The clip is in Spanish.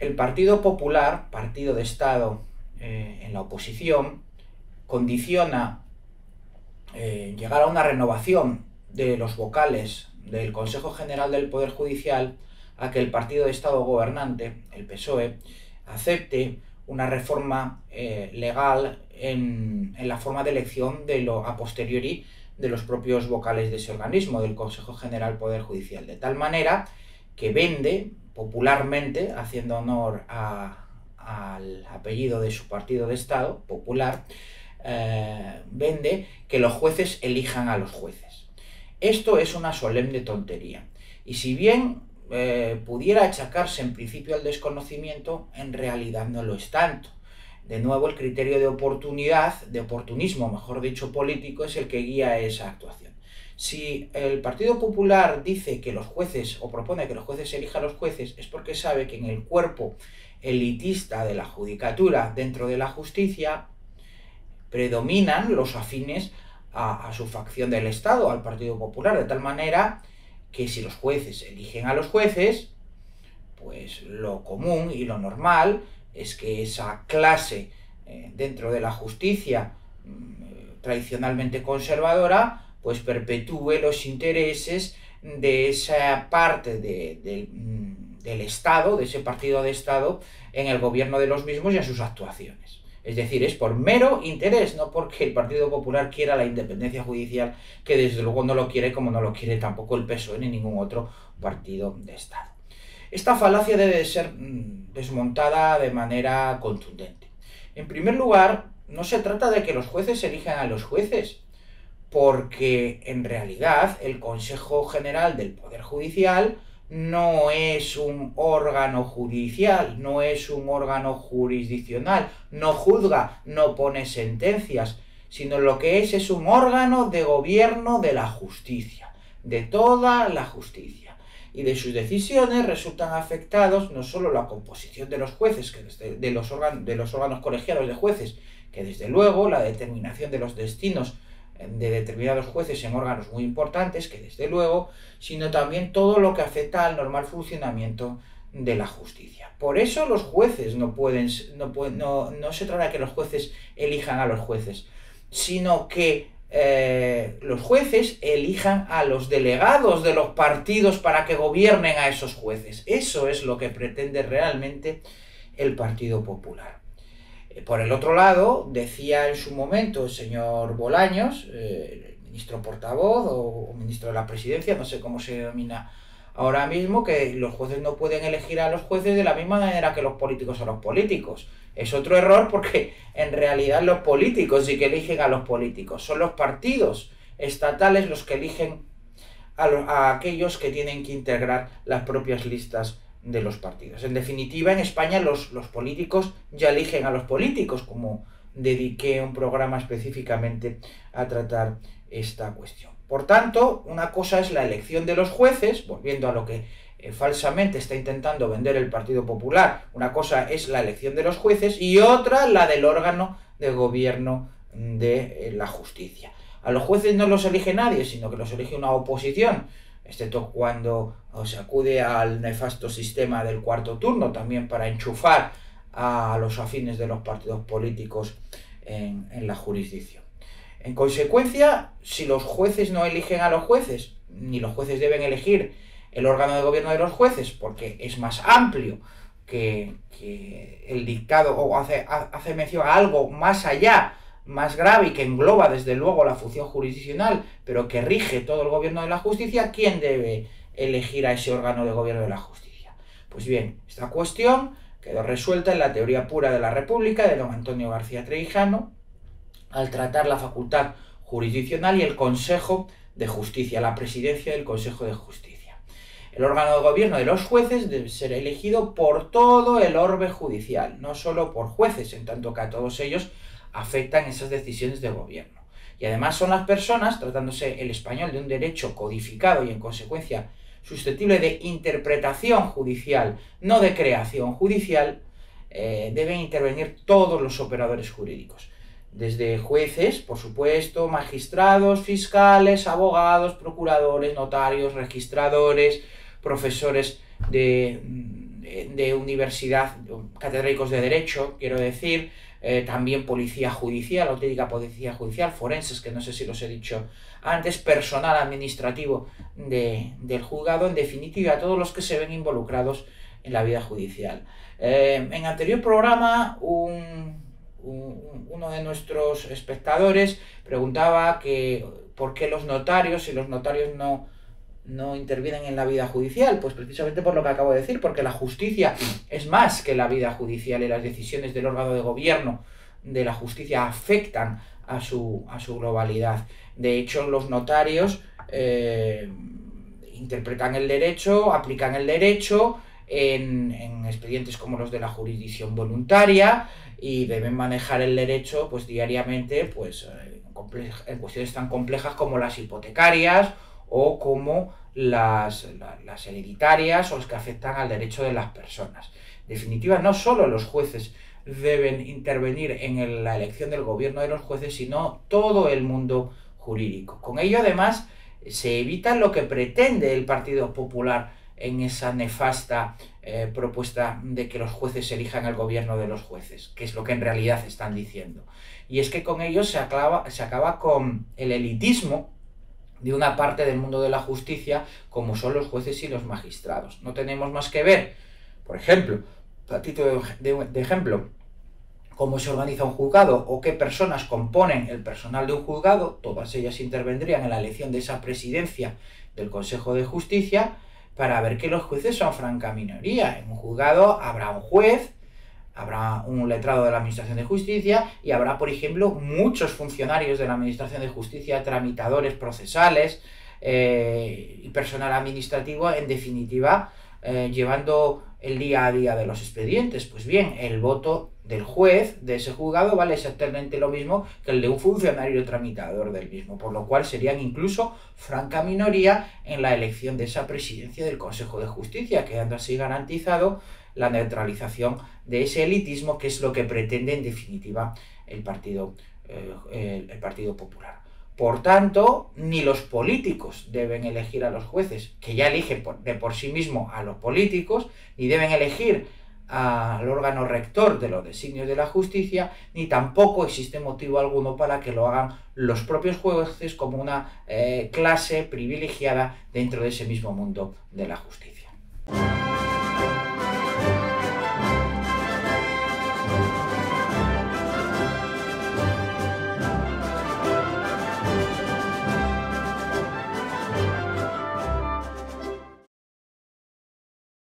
El Partido Popular, partido de Estado eh, en la oposición, condiciona eh, llegar a una renovación de los vocales del Consejo General del Poder Judicial a que el partido de Estado gobernante, el PSOE, acepte una reforma eh, legal en, la forma de elección de lo a posteriori de los propios vocales de ese organismo, del Consejo General Poder Judicial, de tal manera que vende popularmente, haciendo honor al apellido de su partido de Estado, popular, eh, vende que los jueces elijan a los jueces. Esto es una solemne tontería. Y si bien eh, pudiera achacarse en principio al desconocimiento, en realidad no lo es tanto. De nuevo, el criterio de oportunidad, de oportunismo, mejor dicho, político, es el que guía esa actuación. Si el Partido Popular dice que los jueces, o propone que los jueces elijan a los jueces, es porque sabe que en el cuerpo elitista de la judicatura dentro de la justicia predominan los afines a, su facción del Estado, al Partido Popular, de tal manera que si los jueces eligen a los jueces, pues lo común y lo normal es que esa clase eh, dentro de la justicia mm, tradicionalmente conservadora, pues perpetúe los intereses de esa parte mm, del Estado, de ese partido de Estado, en el gobierno de los mismos y en sus actuaciones. Es decir, es por mero interés, no porque el Partido Popular quiera la independencia judicial, que desde luego no lo quiere como no lo quiere tampoco el PSOE ni ningún otro partido de Estado. Esta falacia debe ser mm, desmontada de manera contundente. En primer lugar, no se trata de que los jueces elijan a los jueces, porque en realidad el Consejo General del Poder Judicial no es un órgano judicial, no es un órgano jurisdiccional, no juzga, no pone sentencias, sino lo que es es un órgano de gobierno de la justicia, de toda la justicia. Y de sus decisiones resultan afectados no solo la composición de los jueces, que de, los de los órganos colegiados de jueces, que desde luego la determinación de los destinos de determinados jueces en órganos muy importantes, que desde luego, sino también todo lo que afecta al normal funcionamiento de la justicia. Por eso los jueces no pueden, no, pueden, no, se trata de que los jueces elijan a los jueces, sino que eh, los jueces elijan a los delegados de los partidos para que gobiernen a esos jueces. Eso es lo que pretende realmente el Partido Popular. Eh, por el otro lado, decía en su momento el señor Bolaños, eh, el ministro portavoz o, ministro de la presidencia, no sé cómo se denomina ahora mismo, que los jueces no pueden elegir a los jueces de la misma manera que los políticos a los políticos. Es otro error porque en realidad los políticos sí que eligen a los políticos. Son los partidos estatales los que eligen a, a aquellos que tienen que integrar las propias listas de los partidos. En definitiva, en España los, los políticos ya eligen a los políticos, como dediqué un programa específicamente a tratar esta cuestión. Por tanto, una cosa es la elección de los jueces, volviendo a lo que eh, falsamente está intentando vender el Partido Popular, una cosa es la elección de los jueces y otra la del órgano de gobierno de eh, la justicia. A los jueces no los elige nadie, sino que los elige una oposición excepto cuando se acude al nefasto sistema del cuarto turno, también para enchufar a los afines de los partidos políticos en, la jurisdicción. En consecuencia, si los jueces no eligen a los jueces, ni los jueces deben elegir el órgano de gobierno de los jueces, porque es más amplio que, el dictado o hace, hace mención a algo más allá más grave y que engloba desde luego la función jurisdiccional, pero que rige todo el gobierno de la justicia, ¿quién debe elegir a ese órgano de gobierno de la justicia? Pues bien, esta cuestión quedó resuelta en la teoría pura de la República de don Antonio García Trevijano, al tratar la facultad jurisdiccional y el Consejo de Justicia, la presidencia del Consejo de Justicia. El órgano de gobierno de los jueces debe ser elegido por todo el orbe judicial, no solo por jueces, en tanto que a todos ellos afectan esas decisiones de gobierno. Y además son las personas, tratándose el español de un derecho codificado y en consecuencia susceptible de interpretación judicial, no de creación judicial, eh, deben intervenir todos los operadores jurídicos. Desde jueces, por supuesto, magistrados, fiscales, abogados, procuradores, notarios, registradores, profesores de de universidad, catedráticos de derecho, quiero decir, eh, también policía judicial, auténtica policía judicial, forenses, que no sé si los he dicho antes, personal administrativo del juzgado, en definitiva, todos los que se ven involucrados en la vida judicial. Eh, en anterior programa, un, uno de nuestros espectadores preguntaba que por qué los notarios, si los notarios no no intervienen en la vida judicial? Pues precisamente por lo que acabo de decir, porque la justicia es más que la vida judicial y las decisiones del órgano de gobierno de la justicia afectan a su, a su globalidad. De hecho, los notarios eh, interpretan el derecho, aplican el derecho en, expedientes como los de la jurisdicción voluntaria y deben manejar el derecho pues diariamente pues, eh, en cuestiones tan complejas como las hipotecarias o como las, las hereditarias o las que afectan al derecho de las personas. En definitiva, no solo los jueces deben intervenir en la elección del gobierno de los jueces, sino todo el mundo jurídico. Con ello, además, se evita lo que pretende el Partido Popular en esa nefasta eh, propuesta de que los jueces elijan el gobierno de los jueces, que es lo que en realidad están diciendo. Y es que con ello se se acaba con el elitismo de una parte del mundo de la justicia como son los jueces y los magistrados. No tenemos más que ver, por ejemplo, a título de, ejemplo, cómo se organiza un juzgado o qué personas componen el personal de un juzgado, todas ellas intervendrían en la elección de esa presidencia del Consejo de Justicia, para ver que los jueces son franca minoría. En un juzgado habrá un juez, habrá un letrado de la Administración de Justicia y habrá, por ejemplo, muchos funcionarios de la Administración de Justicia, tramitadores procesales eh, y personal administrativo, en definitiva, eh, llevando el día a día de los expedientes. Pues bien, el voto del juez de ese juzgado vale exactamente lo mismo que el de un funcionario tramitador del mismo, por lo cual serían incluso franca minoría en la elección de esa presidencia del Consejo de Justicia, quedando así garantizado la neutralización de ese elitismo que es lo que pretende en definitiva el Partido, eh, el, Partido Popular. Por tanto, ni los políticos deben elegir a los jueces, que ya eligen de por sí mismo a los políticos, ni deben elegir al órgano rector de los designios de la justicia, ni tampoco existe motivo alguno para que lo hagan los propios jueces como una eh, clase privilegiada dentro de ese mismo mundo de la justicia.